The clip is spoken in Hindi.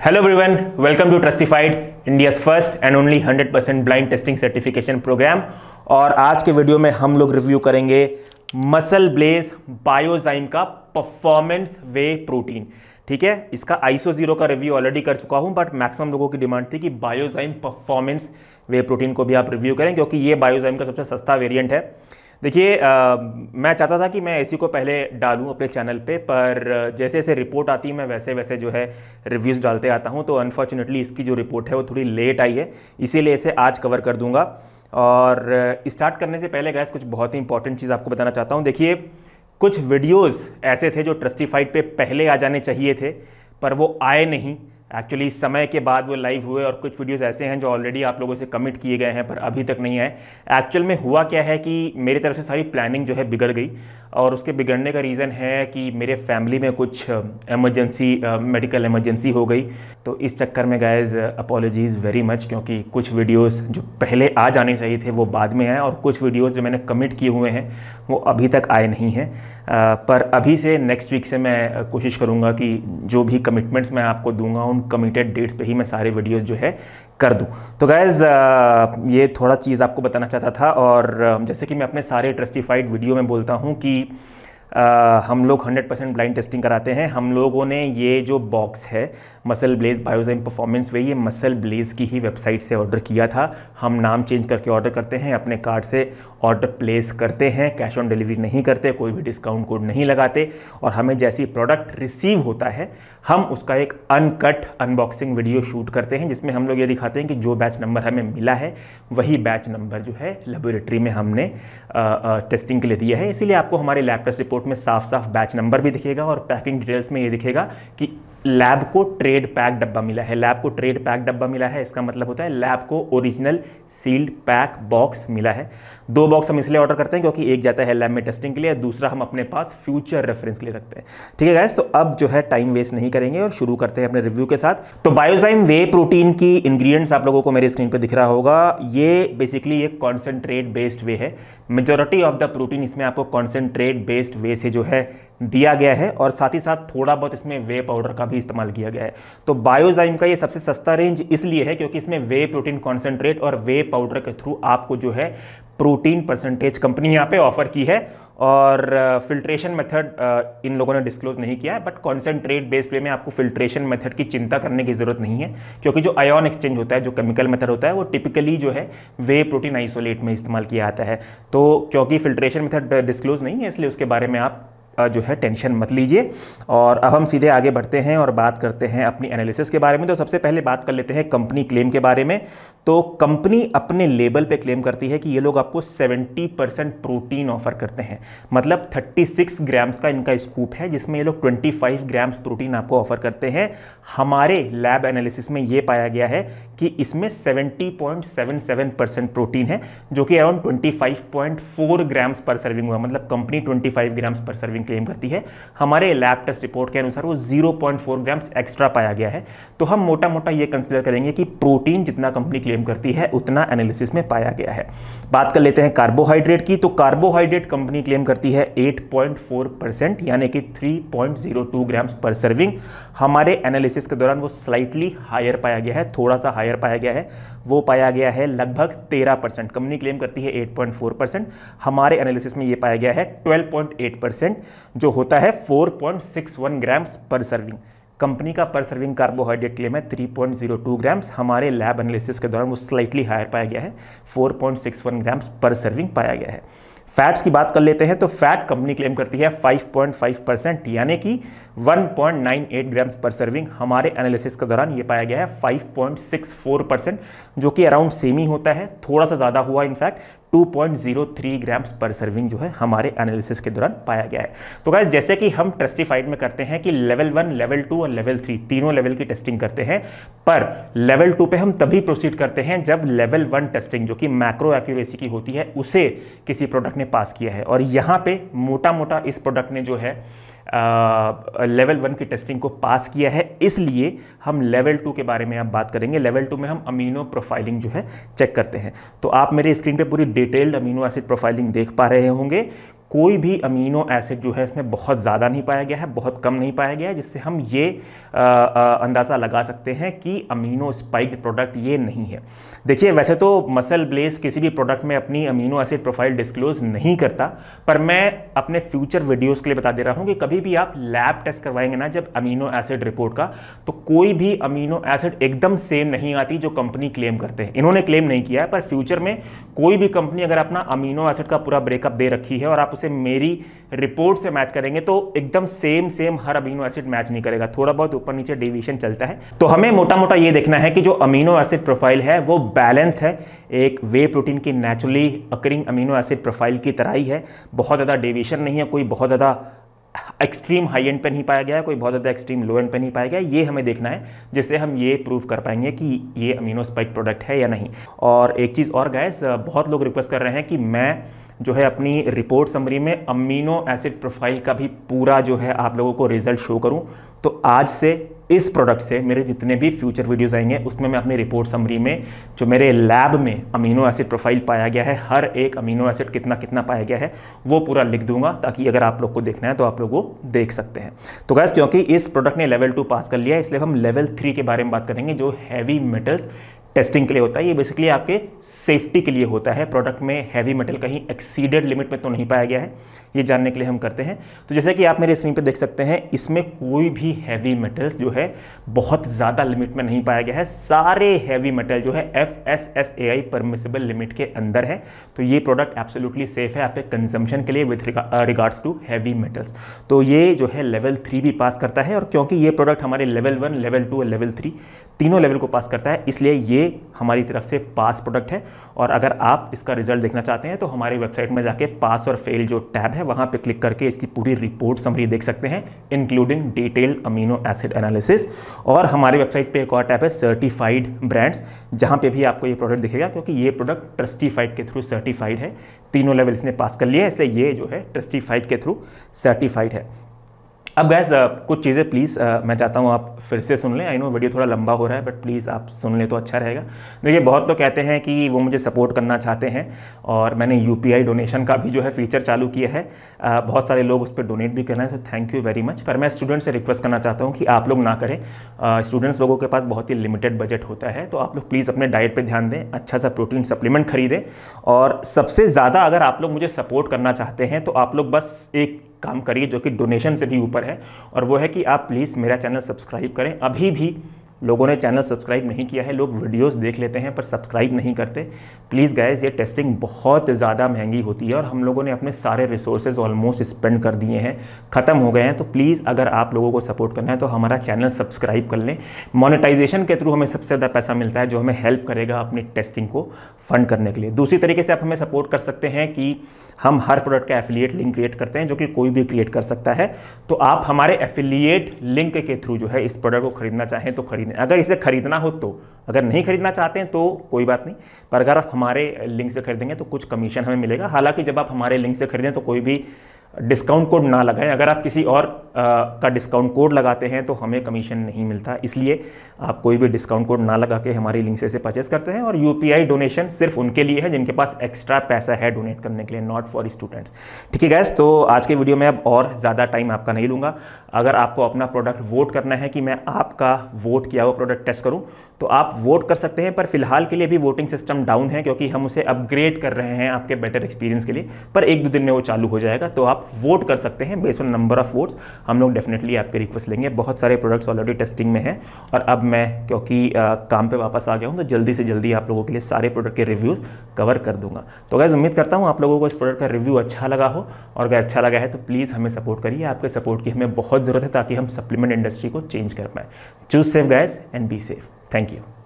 Hello everyone, welcome to Trustified, India's first and only 100% blind testing certification program. और आज के वीडियो में हम लोग रिव्यू करेंगे मसल ब्लेज बायोजाइम का परफॉर्मेंस वे प्रोटीन ठीक है? इसका आइसो ज़ीरो का रिव्यू ऑलरेडी कर चुका हूँ बट मैक्सिमम लोगों की डिमांड थी कि बायोजाइम परफॉर्मेंस वे प्रोटीन को भी आप रिव्यू करें क्योंकि ये बायोजाइम का सबसे सस्ता वेरिएंट है। देखिए मैं चाहता था कि मैं इसी को पहले डालूं अपने चैनल पे, पर जैसे जैसे रिपोर्ट आती है, मैं वैसे वैसे जो है रिव्यूज़ डालते आता हूँ तो अनफॉर्चुनेटली इसकी जो रिपोर्ट है वो थोड़ी लेट आई है, इसीलिए इसे आज कवर कर दूँगा। और स्टार्ट करने से पहले गैस कुछ बहुत ही इंपॉर्टेंट चीज़ आपको बताना चाहता हूँ। देखिए, कुछ वीडियोज़ ऐसे थे जो ट्रस्टिफाइड पे पहले आ जाने चाहिए थे, पर वो आए नहीं। एक्चुअली समय के बाद वो लाइव हुए और कुछ वीडियोस ऐसे हैं जो ऑलरेडी आप लोगों से कमिट किए गए हैं, पर अभी तक नहीं आए। एक्चुअल में हुआ क्या है कि मेरी तरफ़ से सारी प्लानिंग जो है बिगड़ गई और उसके बिगड़ने का रीज़न है कि मेरे फैमिली में कुछ एमरजेंसी मेडिकल एमरजेंसी हो गई। तो इस चक्कर में गाइज़ अपॉलोजीज़ वेरी मच क्योंकि कुछ वीडियोज़ जो पहले आ जाने चाहिए थे वो बाद में आए और कुछ वीडियोज़ जो मैंने कमिट किए हुए हैं वो अभी तक आए नहीं हैं। पर अभी से नेक्स्ट वीक से मैं कोशिश करूँगा कि जो भी कमिटमेंट्स मैं आपको दूँगा, उन कमिटेड डेट्स पे ही मैं सारे वीडियोस जो है कर दूँ। तो गैज़ ये थोड़ा चीज़ आपको बताना चाहता था और जैसे कि मैं अपने सारे ट्रस्टिफाइड वीडियो में बोलता हूँ कि आ, हम लोग 100 परसेंट ब्लाइंड टेस्टिंग कराते हैं। हम लोगों ने ये जो बॉक्स है Muscle Blaze Biozyme performance whey ये मसल ब्लेज की ही वेबसाइट से ऑर्डर किया था। हम नाम चेंज करके ऑर्डर करते हैं अपने कार्ड से ऑर्डर प्लेस करते हैं। कैश ऑन डिलीवरी नहीं करते कोई भी डिस्काउंट कोड नहीं लगाते। और हमें जैसी प्रोडक्ट रिसीव होता है हम उसका एक अनकट अनबॉक्सिंग वीडियो शूट करते हैं जिसमें हम लोग ये दिखाते हैं कि जो बैच नंबर हमें मिला है वही बैच नंबर जो है लेबोरेटरी में हमने आ, आ, टेस्टिंग के लिए दिया है। इसीलिए आपको हमारे टेस्ट रिपोर्ट में साफ़ साफ़ बैच नंबर भी दिखेगा और पैकिंग डिटेल्स में ये दिखेगा कि लैब को ट्रेड पैक डब्बा मिला है। लैब को ट्रेड पैक डब्बा मिला है। इसका मतलब होता है लैब को ओरिजिनल सील्ड पैक बॉक्स मिला है। दो बॉक्स हम इसलिए ऑर्डर करते हैं क्योंकि एक जाता है लैब में टेस्टिंग के लिए, दूसरा हम अपने पास फ्यूचर रेफरेंस के लिए रखते हैं। ठीक है गैस तो अब जो है टाइम वेस्ट नहीं करेंगे और शुरू करते हैं अपने रिव्यू के साथ। तो बायोजाइम वे प्रोटीन की इंग्रीडियंट्स आप लोगों को मेरे स्क्रीन पर दिख रहा होगा। ये बेसिकली एक कॉन्सेंट्रेट बेस्ड वे है। मेजोरिटी ऑफ़ द प्रोटीन इसमें आपको कॉन्सेंट्रेट बेस्ड वे से जो है दिया गया है और साथ ही साथ थोड़ा बहुत इसमें वे पाउडर का भी इस्तेमाल किया गया है। तो बायोजाइम का ये सबसे सस्ता रेंज इसलिए है क्योंकि इसमें वे प्रोटीन कॉन्सेंट्रेट और वे पाउडर के थ्रू आपको जो है प्रोटीन परसेंटेज कंपनी यहाँ पे ऑफ़र की है। और फिल्ट्रेशन मेथड इन लोगों ने डिस्क्लोज नहीं किया है बट कॉन्सेंट्रेट बेस्ड वे में आपको फिल्ट्रेशन मेथड की चिंता करने की ज़रूरत नहीं है, क्योंकि जो आयोन एक्सचेंज होता है, जो केमिकल मेथड होता है, वो टिपिकली जो है वे प्रोटीन आइसोलेट में इस्तेमाल किया जाता है। तो क्योंकि फिल्ट्रेशन मेथड डिस्क्लोज नहीं है, इसलिए उसके बारे में आप जो है, टेंशन मत लीजिए। और अब हम सीधे आगे बढ़ते हैं और बात करते हैं अपनी एनालिसिस के बारे में। तो सबसे पहले बात कर लेते हैं कंपनी क्लेम के बारे में। तो कंपनी अपने लेबल पे क्लेम करती है कि ये लोग आपको 70 परसेंट प्रोटीन ऑफ़र करते हैं। मतलब 36 ग्राम्स का इनका स्कूप है, जिसमें ये लोग 25 ग्राम्स प्रोटीन आपको ऑफ़र करते हैं। हमारे लैब एनालिसिस में ये पाया गया है कि इसमें 70.77 परसेंट प्रोटीन है, जो कि अराउंड 25.4 ग्राम्स पर सर्विंग हुआ। मतलब company 25 grams per serving claim करती है। हमारे लैब टेस्ट रिपोर्ट के अनुसार वो 0.4 ग्राम्स एक्स्ट्रा पाया गया है। तो हम मोटा मोटा ये कंसिडर करेंगे कि प्रोटीन जितना कंपनी क्लेम करती है, उतना एनालिसिस में पाया गया है। बात कर लेते हैं कार्बोहाइड्रेट की। तो कार्बोहाइड्रेट कंपनी क्लेम करती है 8.4 परसेंट यानी कि 3.02 ग्राम्स पर सर्विंग हमारे एनालिसिस के दौरान वो स्लाइटली हायर पाया गया है थोड़ा सा हायर पाया गया है। वो पाया गया है लगभग 13 परसेंट कंपनी क्लेम करती है 8.4 परसेंट हमारे एनालिसिस में ये पाया गया है 12.8 परसेंट जो होता है 4.61 ग्राम्स पर सर्विंग। कंपनी का पर सर्विंग कार्बोहाइड्रेट क्लेम है 3.02 ग्राम्स। हमारे लैब एनालिसिस के दौरान वो स्लाइटली हायर पाया गया है। 4.61 ग्राम्स पर सर्विंग पाया गया है। फैट्स की बात कर लेते हैं तो फैट कंपनी क्लेम करती है 5.5 परसेंट। यानी कि 1.98 ग्राम्स पर सर्विंग हमारे एनालिसिस के दौरान ये पाया गया है 5.64 परसेंट, जो कि अराउंड सेम ही होता है। थोड़ा सा ज़्यादा हुआ इनफैक्ट 2.03 ग्राम्स पर सर्विंग जो है हमारे एनालिसिस के दौरान पाया गया है। तो गाइस जैसे कि हम टेस्टिफाइड में करते हैं कि लेवल वन लेवल टू और लेवल थ्री तीनों लेवल की टेस्टिंग करते हैं। पर लेवल टू पे हम तभी प्रोसीड करते हैं जब लेवल वन टेस्टिंग जो कि मैक्रो एक्यूरेसी की होती है, उसे किसी प्रोडक्ट ने पास किया है। और यहाँ पे मोटा मोटा इस प्रोडक्ट ने जो है लेवल वन की टेस्टिंग को पास किया है। इसलिए हम लेवल टू के बारे में आप बात करेंगे। लेवल टू में हम अमीनो प्रोफाइलिंग जो है चेक करते हैं। तो आप मेरे स्क्रीन पे पूरी डिटेल्ड अमीनो एसिड प्रोफाइलिंग देख पा रहे होंगे। कोई भी अमीनो एसिड जो है इसमें बहुत ज़्यादा नहीं पाया गया है, बहुत कम नहीं पाया गया है, जिससे हम ये अंदाज़ा लगा सकते हैं कि अमीनो स्पाइक्ड प्रोडक्ट ये नहीं है। देखिए, वैसे तो मसल ब्लेस किसी भी प्रोडक्ट में अपनी अमीनो एसिड प्रोफ़ाइल डिस्क्लोज नहीं करता, पर मैं अपने फ्यूचर वीडियोस के लिए बता दे रहा हूँ कि कभी भी आप लैब टेस्ट करवाएँगे ना जब अमीनो एसिड रिपोर्ट का तो कोई भी अमीनो एसिड एकदम सेम नहीं आती जो कंपनी क्लेम करते हैं। इन्होंने क्लेम नहीं किया है, पर फ्यूचर में कोई भी कंपनी अगर अपना अमीनो एसिड का पूरा ब्रेकअप दे रखी है और आप उसे मेरी रिपोर्ट से मैच करेंगे तो एकदम सेम सेम हर अमीनो एसिड मैच नहीं करेगा। थोड़ा बहुत ऊपर नीचे डेविएशन चलता है। तो हमें मोटा मोटा ये देखना है कि जो अमीनो एसिड प्रोफ़ाइल है, वो बैलेंस्ड है। एक वे प्रोटीन की naturally occurring amino acid profile की तरह ही है। बहुत ज़्यादा डिविशन नहीं है, कोई बहुत ज़्यादा एक्सट्रीम हाई एंड पे नहीं पाया गया है कोई बहुत ज़्यादा एक्सट्रीम लो एंड पे नहीं पाया गया। ये हमें देखना है, जिससे हम ये प्रूव कर पाएँगे कि ये अमीनो स्पाइक प्रोडक्ट है या नहीं। और एक चीज़ और गैस बहुत लोग रिक्वेस्ट कर रहे हैं कि मैं जो है अपनी रिपोर्ट समरी में अमीनो एसिड प्रोफ़ाइल का भी पूरा जो है आप लोगों को रिज़ल्ट शो करूँ। तो आज से इस प्रोडक्ट से मेरे जितने भी फ्यूचर वीडियोस आएँगे, उसमें मैं अपनी रिपोर्ट समरी में, जो मेरे लैब में अमीनो एसिड प्रोफ़ाइल पाया गया है, हर एक अमीनो एसिड कितना कितना पाया गया है, वो पूरा लिख दूँगा, ताकि अगर आप लोग को देखना है तो आप लोग वो देख सकते हैं। तो गैस क्योंकि इस प्रोडक्ट ने लेवल टू पास कर लिया है, इसलिए हम लेवल थ्री के बारे में बात करेंगे, जो हैवी मेटल्स टेस्टिंग के लिए होता है। ये बेसिकली आपके सेफ्टी के लिए होता है। प्रोडक्ट में हैवी मेटल कहीं एक्सीडेड लिमिट में तो नहीं पाया गया है। ये जानने के लिए हम करते हैं। तो जैसे कि आप मेरे स्क्रीन पे देख सकते हैं, इसमें कोई भी हैवी मेटल्स जो है बहुत ज़्यादा लिमिट में नहीं पाया गया है। सारे हैवी मेटल जो है F S S A I permissible limit के अंदर है। तो ये प्रोडक्ट एब्सोल्युटली सेफ़ है आपके कंजम्पशन के लिए with regards to heavy metals तो ये जो है लेवल थ्री भी पास करता है और क्योंकि ये प्रोडक्ट हमारे लेवल वन लेवल टू और लेवल थ्री तीनों लेवल को पास करता है, इसलिए ये हमारी तरफ़ से पास प्रोडक्ट है। और अगर आप इसका रिज़ल्ट देखना चाहते हैं तो हमारी वेबसाइट में जाके पास और फेल जो टैब है, वहाँ पे क्लिक करके इसकी पूरी रिपोर्ट समरी देख सकते हैं including detailed amino acid analysis और हमारी वेबसाइट पे एक और टैब है सर्टिफाइड ब्रांड्स जहाँ पे भी आपको ये प्रोडक्ट दिखेगा, क्योंकि ये प्रोडक्ट ट्रस्टिफाइड के थ्रू सर्टिफाइड है। तीनों लेवल इसने पास कर लिया है, इसलिए ये जो है ट्रस्टिफाइड के थ्रू सर्टिफाइड है। अब गैस कुछ चीज़ें प्लीज़ मैं चाहता हूँ आप फिर से सुन लें। आई नो वीडियो थोड़ा लंबा हो रहा है बट प्लीज़ आप सुन लें तो अच्छा रहेगा। देखिए बहुत तो कहते हैं कि वो मुझे सपोर्ट करना चाहते हैं और मैंने यूपीआई डोनेशन का भी जो है फीचर चालू किया है। बहुत सारे लोग उस पर डोनेट भी कर रहे हैं तो थैंक यू वेरी मच पर मैं स्टूडेंट से रिक्वेस्ट करना चाहता हूँ कि आप लोग ना करें। स्टूडेंट्स लोगों के पास बहुत ही लिमिटेड बजट होता है तो आप लोग प्लीज़ अपने डाइट पर ध्यान दें अच्छा सा प्रोटीन सप्लीमेंट खरीदें। और सबसे ज़्यादा अगर आप लोग मुझे सपोर्ट करना चाहते हैं तो आप लोग बस एक काम करिए, जो कि डोनेशन से भी ऊपर है। और वो है कि आप प्लीज़ मेरा चैनल सब्सक्राइब करें। अभी भी लोगों ने चैनल सब्सक्राइब नहीं किया है, लोग वीडियोस देख लेते हैं, पर सब्सक्राइब नहीं करते। प्लीज़ गाइज़ ये टेस्टिंग बहुत ज़्यादा महँगी होती है और हम लोगों ने अपने सारे रिसोर्सेज ऑलमोस्ट स्पेंड कर दिए हैं, ख़त्म हो गए हैं। तो प्लीज़ अगर आप लोगों को सपोर्ट करना है तो हमारा चैनल सब्सक्राइब कर लें। मोनिटाइजेशन के थ्रू हमें सबसे ज़्यादा पैसा मिलता है, जो हमें हेल्प करेगा अपनी टेस्टिंग को फंड करने के लिए। दूसरी तरीके से आप हमें सपोर्ट कर सकते हैं कि हम हर प्रोडक्ट का एफिलिएट लिंक क्रिएट करते हैं, जो कि कोई भी क्रिएट कर सकता है। तो आप हमारे एफिलिएट लिंक के थ्रू जो है इस प्रोडक्ट को खरीदना चाहें तो खरीदें अगर इसे खरीदना हो तो अगर नहीं खरीदना चाहते हैं तो कोई बात नहीं, पर अगर आप हमारे लिंक से खरीदेंगे तो कुछ कमीशन हमें मिलेगा। हालाँकि जब आप हमारे लिंक से खरीदें तो कोई भी डिस्काउंट कोड ना लगाएँ। अगर आप किसी और आ, का डिस्काउंट कोड लगाते हैं तो हमें कमीशन नहीं मिलता। इसलिए आप कोई भी डिस्काउंट कोड ना लगा के हमारी लिंक से इसे परचेस करते हैं और यूपीआई डोनेशन सिर्फ़ उनके लिए है जिनके पास एक्स्ट्रा पैसा है डोनेट करने के लिए नॉट फॉर स्टूडेंट्स ठीक है गैस तो आज के वीडियो में अब और ज़्यादा टाइम आपका नहीं लूँगा। अगर आपको अपना प्रोडक्ट वोट करना है कि मैं आपका वोट किया हुआ प्रोडक्ट टेस्ट करूँ तो आप वोट कर सकते हैं पर फ़िलहाल के लिए भी वोटिंग सिस्टम डाउन है क्योंकि हम उसे अपग्रेड कर रहे हैं आपके बेटर एक्सपीरियंस के लिए पर एक दो दिन में वो चालू हो जाएगा तो आप वोट कर सकते हैं based on number of votes हम लोग डेफिनेटली आपके रिक्वेस्ट लेंगे। बहुत सारे प्रोडक्ट्स ऑलरेडी टेस्टिंग में हैं। और अब मैं क्योंकि आ, काम पे वापस आ गया हूँ तो जल्दी से जल्दी आप लोगों के लिए सारे प्रोडक्ट के रिव्यूज़ कवर कर दूँगा। तो गैस उम्मीद करता हूँ आप लोगों को इस प्रोडक्ट का रिव्यू अच्छा लगा हो। और अगर अच्छा लगा है तो प्लीज़ हमें सपोर्ट करिए। आपके सपोर्ट की हमें बहुत ज़रूरत है ताकि हम सप्लीमेंट इंडस्ट्री को चेंज कर पाएँ। Choose safe gas and be safe thank you